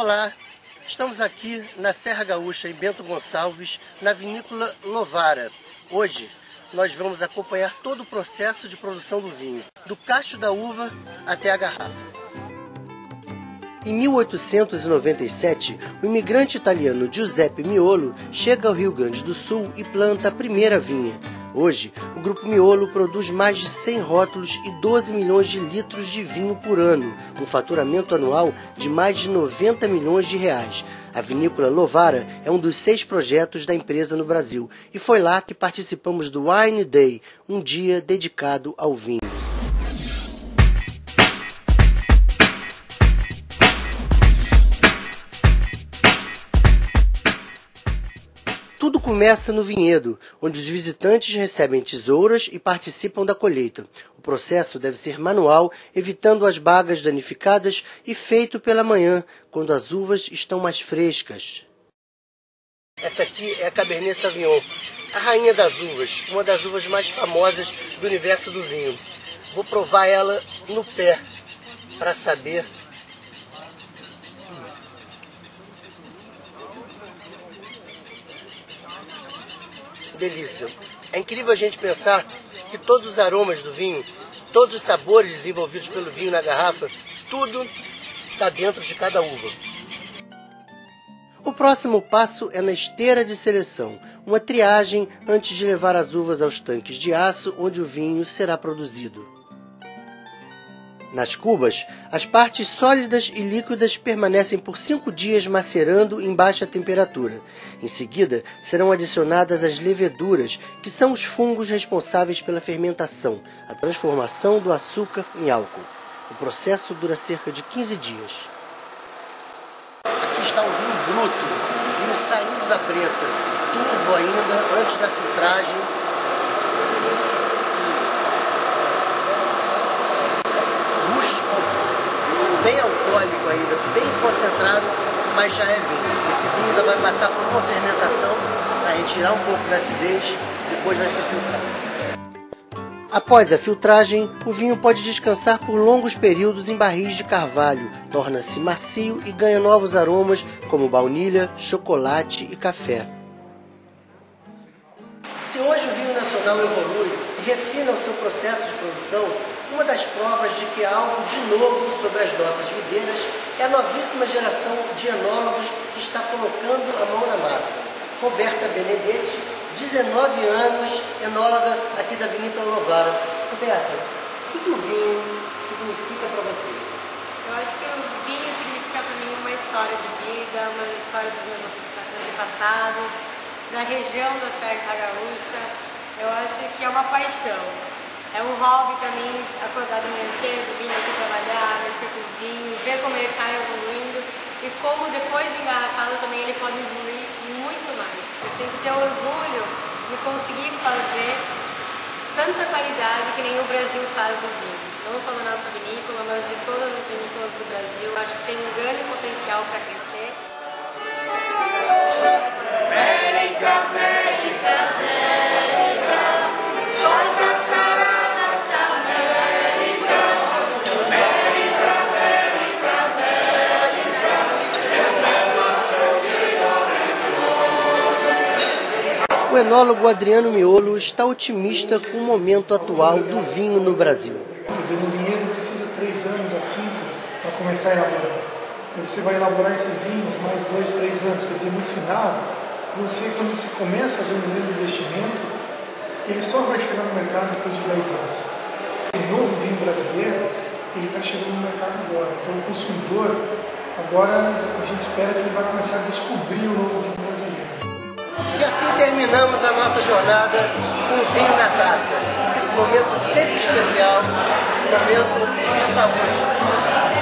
Olá, estamos aqui na Serra Gaúcha, em Bento Gonçalves, na vinícola Lovara. Hoje nós vamos acompanhar todo o processo de produção do vinho, do cacho da uva até a garrafa. Em 1897, o imigrante italiano Giuseppe Miolo chega ao Rio Grande do Sul e planta a primeira vinha. Hoje, o Grupo Miolo produz mais de 100 rótulos e 12 milhões de litros de vinho por ano, um faturamento anual de mais de 90 milhões de reais. A vinícola Lovara é um dos seis projetos da empresa no Brasil e foi lá que participamos do Wine Day, um dia dedicado ao vinho. Começa no vinhedo, onde os visitantes recebem tesouras e participam da colheita. O processo deve ser manual, evitando as bagas danificadas e feito pela manhã, quando as uvas estão mais frescas. Essa aqui é a Cabernet Sauvignon, a rainha das uvas, uma das uvas mais famosas do universo do vinho. Vou provar ela no pé para saber delícia. É incrível a gente pensar que todos os aromas do vinho, todos os sabores desenvolvidos pelo vinho na garrafa, tudo está dentro de cada uva. O próximo passo é na esteira de seleção, uma triagem antes de levar as uvas aos tanques de aço onde o vinho será produzido. Nas cubas, as partes sólidas e líquidas permanecem por cinco dias macerando em baixa temperatura. Em seguida, serão adicionadas as leveduras, que são os fungos responsáveis pela fermentação, a transformação do açúcar em álcool. O processo dura cerca de 15 dias. Aqui está o vinho bruto, o vinho saindo da prensa, turvo ainda, antes da filtragem bem alcoólico ainda, bem concentrado, mas já é vinho. Esse vinho ainda vai passar por uma fermentação para retirar um pouco da acidez, depois vai ser filtrado. Após a filtragem, o vinho pode descansar por longos períodos em barris de carvalho, torna-se macio e ganha novos aromas como baunilha, chocolate e café. Se hoje o vinho nacional evolui refina o seu processo de produção, uma das provas de que há algo de novo sobre as nossas videiras é a novíssima geração de enólogos que está colocando a mão na massa. Roberta Benedetti, 19 anos, enóloga aqui da Vinícola Lovara. Roberta, o que, que o vinho significa para você? Eu acho que o vinho significa para mim uma história de vida, uma história dos meus antepassados, da região da Serra Gaúcha. Eu acho que é uma paixão. É um hobby para mim acordar de manhã cedo, vir aqui trabalhar, mexer com vinho, ver como ele está evoluindo e como depois de engarrafado também ele pode evoluir muito mais. Eu tenho que ter orgulho de conseguir fazer tanta qualidade que nem o Brasil faz do vinho. Não só na nossa vinícola, mas de todas as vinícolas do Brasil. Acho que tem um grande potencial para crescer. O enólogo Adriano Miolo está otimista com o momento atual do vinho no Brasil. Quer dizer, no vinhedo precisa três anos a cinco para começar a elaborar. E você vai elaborar esses vinhos mais dois, três anos. Quer dizer, no final, você, quando você começa a fazer um grande investimento, ele só vai chegar no mercado depois de 10 anos. Esse novo vinho brasileiro, ele está chegando no mercado agora. Então, o consumidor, agora, a gente espera que ele vai começar a descobrir o novo vinho terminamos a nossa jornada com o vinho na taça. Esse momento sempre especial, esse momento de saúde.